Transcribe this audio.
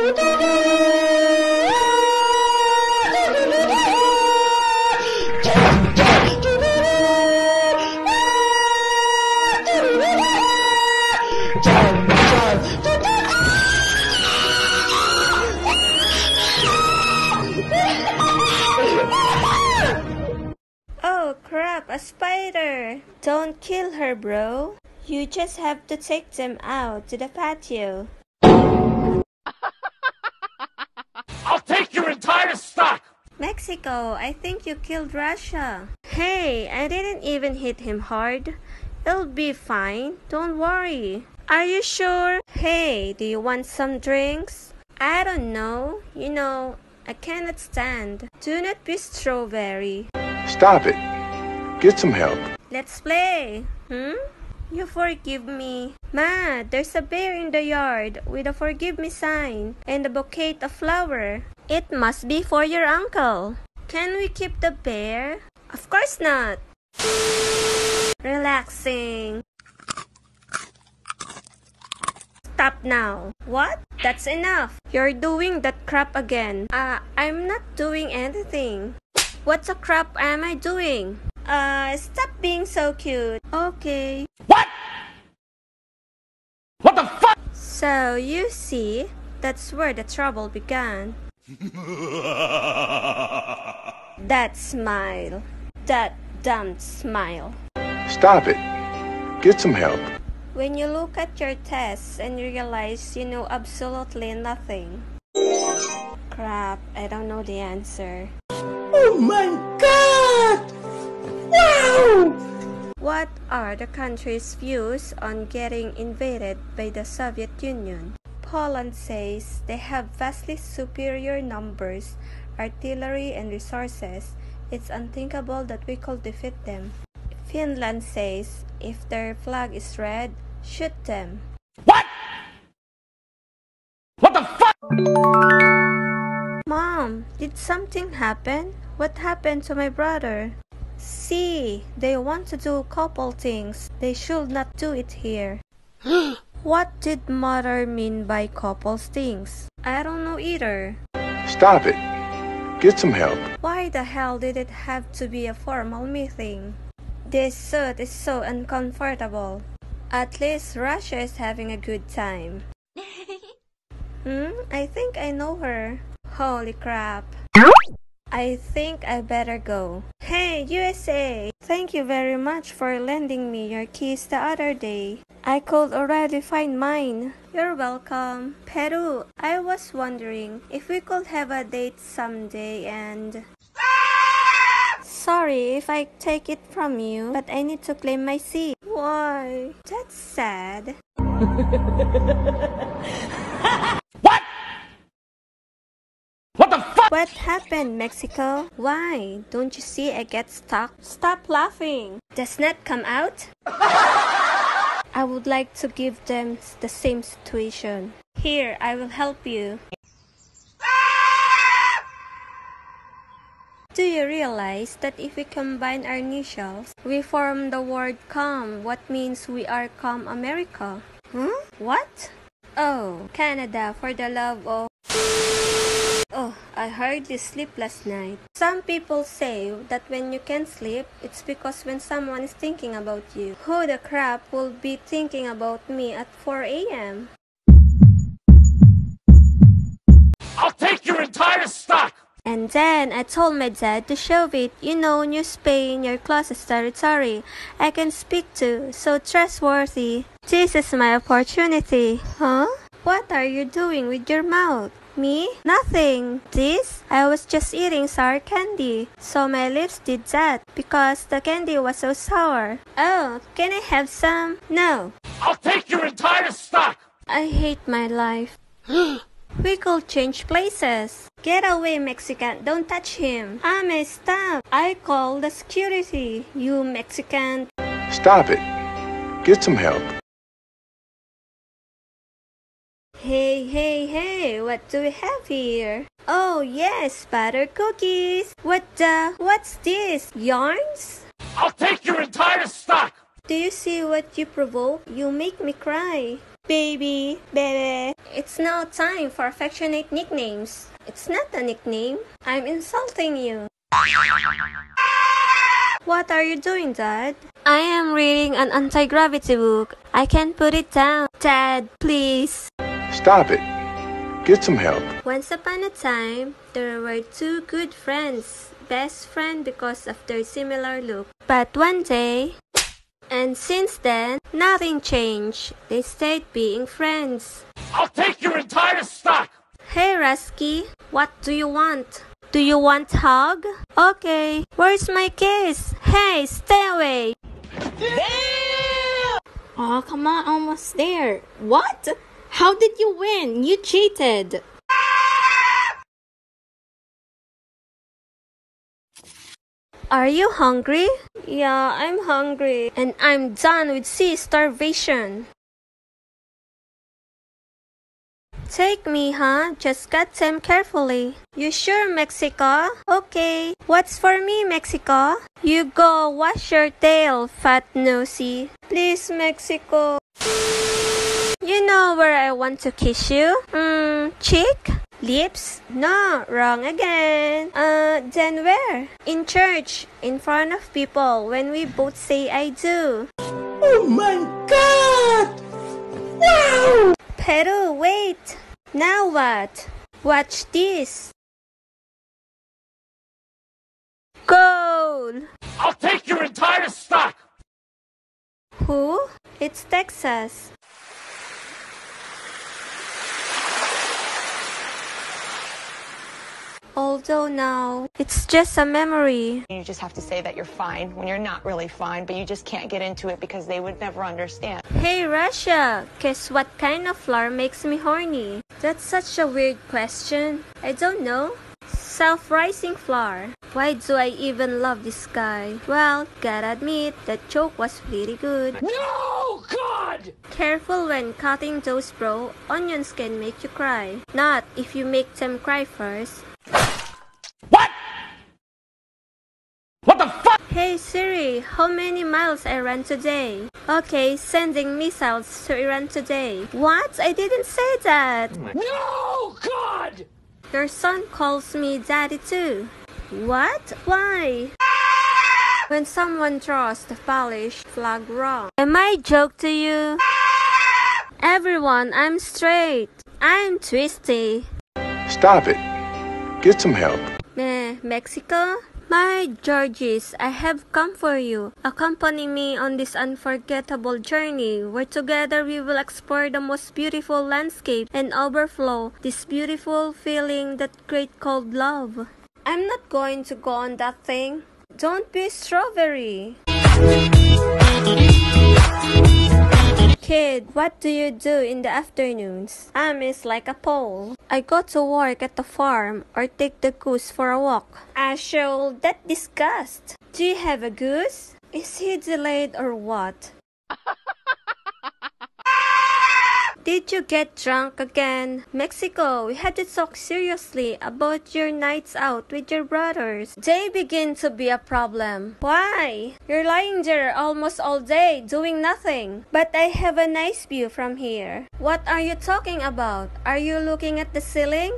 Oh crap, a spider! Don't kill her, bro. You just have to take them out to the patio. Your entire stock! Mexico, I think you killed Russia. Hey, I didn't even hit him hard. It'll be fine, don't worry. Are you sure? Hey, do you want some drinks? I don't know. You know, I cannot stand. Do not be strawberry. Stop it. Get some help. Let's play. Hmm? You forgive me. Ma, there's a bear in the yard with a forgive me sign and a bouquet of flower. It must be for your uncle. Can we keep the bear? Of course not. Relaxing. Stop now. What? That's enough. You're doing that crap again. Uh, I'm not doing anything. What the crap am I doing? Uh, stop being so cute. Okay. What? What the fuck? So, you see, that's where the trouble began. That smile. That dumb smile. Stop it. Get some help. When you look at your tests and realize you know absolutely nothing. Crap, I don't know the answer. Oh my god! Wow! What are the country's views on getting invaded by the Soviet Union? Poland says they have vastly superior numbers, artillery, and resources. It's unthinkable that we could defeat them. Finland says if their flag is red, shoot them. What? What the fuck? Mom, did something happen? What happened to my brother? See, they want to do couple things. They should not do it here. what did mother mean by couple things? I don't know either. Stop it. Get some help. Why the hell did it have to be a formal meeting? This suit is so uncomfortable. At least Russia is having a good time. hmm, I think I know her. Holy crap. I think I better go. Hey, USA! Thank you very much for lending me your keys the other day. I could already find mine. You're welcome. Peru, I was wondering if we could have a date someday and. Sorry if I take it from you, but I need to claim my seat. Why? That's sad. What? What the fuck? What happened, Mexico? Why? Don't you see I get stuck? Stop laughing. Does not come out? I would like to give them the same situation. Here, I will help you. Do you realize that if we combine our initials, we form the word COM, what means we are COM America? Huh? What? Oh, Canada for the love of. I hardly sleep last night. Some people say that when you can't sleep, it's because when someone is thinking about you. Who the crap will be thinking about me at 4 a.m.? I'll take your entire stock! And then I told my dad to shove it, you know, New Spain, your closest territory. I can speak to, so trustworthy. This is my opportunity. Huh? What are you doing with your mouth? Me? Nothing. This? I was just eating sour candy. So my lips did that because the candy was so sour. Oh, can I have some? No. I'll take your entire stock! I hate my life. we could change places. Get away, Mexican. Don't touch him. I'm a stop. I call the security. You Mexican. Stop it. Get some help. Hey, hey, hey, what do we have here? Oh, yes, butter cookies. What the? What's this? Yarns? I'll take your entire stock! Do you see what you provoke? You make me cry. baby, baby. It's now time for affectionate nicknames. It's not a nickname. I'm insulting you. What are you doing, Dad? I am reading an anti-gravity book. I can't put it down. Dad, please. Stop it. Get some help. Once upon a time, there were two good friends. Best friend because of their similar look. But one day, and since then, nothing changed. They stayed being friends. I'll take your entire stock! Hey Rusky, what do you want? Do you want hug? Okay, where's my kiss? Hey, stay away! Oh, come on, almost there. What? How did you win? You cheated. Are you hungry? Yeah, I'm hungry. And I'm done with sea starvation. Take me, huh? Just cut them carefully. You sure, Mexico? Okay. What's for me, Mexico? You go wash your tail, fat nosy. Please, Mexico. You know where I want to kiss you? Hmm, cheek? Lips? No, wrong again. Uh, then where? In church, in front of people, when we both say I do. Oh my god! Wow! Peru, wait. Now what? Watch this. Goal! I'll take your entire stock! Who? It's Texas. Although now, it's just a memory. You just have to say that you're fine when you're not really fine, but you just can't get into it because they would never understand. Hey Russia, guess what kind of flower makes me horny? That's such a weird question. I don't know. Self-rising flower. Why do I even love this guy? Well, gotta admit, that joke was pretty good. No! God! Careful when cutting those bro, onions can make you cry. Not if you make them cry first. What? What the fuck? Hey Siri, how many miles I ran today? Okay, sending missiles to Iran today. What? I didn't say that. Oh no! God! Your son calls me daddy too. What? Why? When someone draws the polish flag wrong. Am I joke to you? Everyone, I'm straight. I'm twisty. Stop it. Get some help. Meh, Mexico? My Georges, I have come for you. Accompany me on this unforgettable journey where together we will explore the most beautiful landscape and overflow this beautiful feeling that great called love. I'm not going to go on that thing. Don't be strawberry. Kid, what do you do in the afternoons? I'm is like a pole. I go to work at the farm or take the goose for a walk. Ashel, that disgust. Do you have a goose? Is he delayed or what? Did you get drunk again? Mexico, we had to talk seriously about your nights out with your brothers. They begin to be a problem. Why? You're lying there almost all day doing nothing. But I have a nice view from here. What are you talking about? Are you looking at the ceiling?